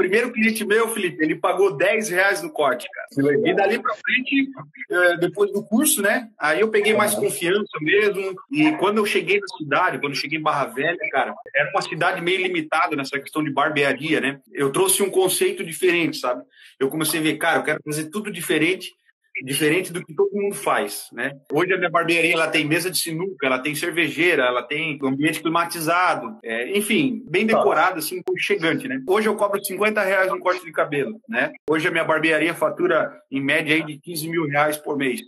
Primeiro cliente meu, Felipe, ele pagou 10 reais no corte, cara. E dali pra frente, eh, depois do curso, né? Aí eu peguei mais confiança mesmo. E quando eu cheguei na cidade, quando eu cheguei em Barra Velha, cara, era uma cidade meio limitada nessa questão de barbearia, né? Eu trouxe um conceito diferente, sabe? Eu comecei a ver, cara, eu quero fazer tudo diferente diferente do que todo mundo faz, né? Hoje a minha barbearia ela tem mesa de sinuca, ela tem cervejeira, ela tem ambiente climatizado, é, enfim, bem decorado, assim, chegante, né? Hoje eu cobro 50 reais um corte de cabelo, né? Hoje a minha barbearia fatura em média aí de 15 mil reais por mês.